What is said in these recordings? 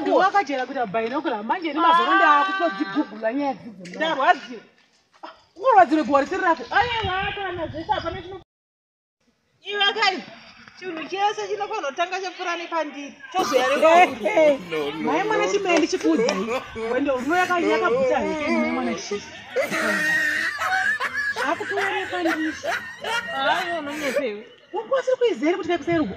ndinikaakajera kuti abinokura manje nemazoro ndaakutodzigugula nyaya dzidzo ndarwadzira kurwadzire guwa riserirako ivakai chinhu chese chinofanira kutanga chepurani pandiri chozoyarekaai mwana chimaendi chikudzi wende unoyakabvuta mwana chi akutoyarekandii ukosiri kuizeri kuti kaikusairwa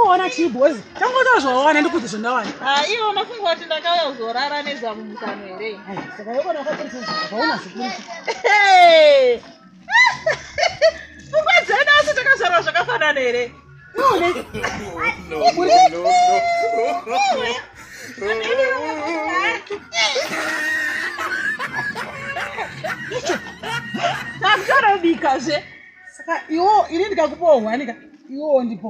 iona chibhozi tangotaa zvawawana ndikuti zvondawana iwo mafungu ati ndakauya kuzorara nezvamumukano here here akutorobikazve saka iwo ini ndikakupawo hwanika iwowo ndipo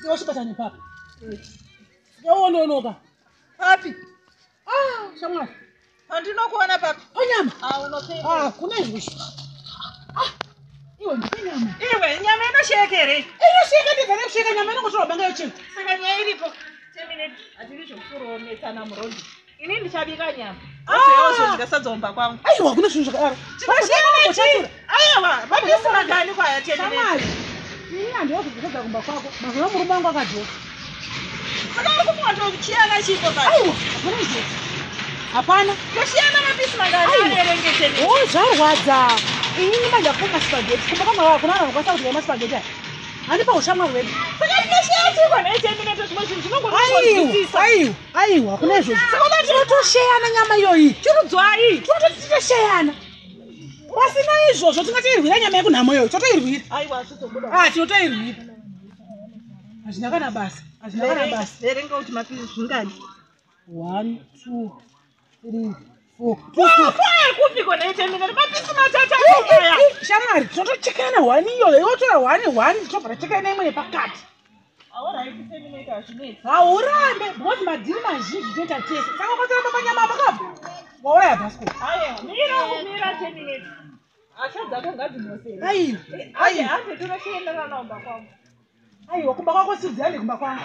ndiosvika chane papi ndowononoka ah, papi shamwari andinokuona papi onyama ah, ah, kune izvozvo iwe nyama inosheka here inosheka ndigare kusheka nyama inongotorobanga yocheka saka nyaya iripo hatiri zvokuroometana murondi ini ndichabika nyama ah! ndikasadzomba kwangu aiwa kune zvinhu zvakadaro aiwa vaisaragani kwaya handiwakuzokedza kumba kwako mazuva murume wangu akadoka saka ari kumwatochiyana chipo hapana hapana tosiyana mapisi mangani aerengeteni ozvarwadza oh, inini manje akho maspageti kuba kama wakho nana ngokwasa kuthi ngema spageti ayi ani pa ushama wena fika ni nesi yathi kona ethi mina nje kuba shini ngoku ayi ayi ayi wakho nezo sako manje lo sheyana nyama iyo yi tshuru dzwai tshuru tshuru sheyana wasina izvo zvo tingati irwira nyama yako nhamo yoyo toto irwira ai wa zvito buda ah toto irwira hazvina kana basa hazvina kana basa here nga kuti mapiri zvingani 1 2 3 4 kupi kona e ethi mina shamwari tinotochekana hwani iyoyo iwotora hwani hwani zvitobvara chekana neimwe nepakati haurambe because madhiri mazhinji zvinoita tese saka kotera kamanyama makabva wauraya basikoaiwa kumba kwako sidziandikumba kwangu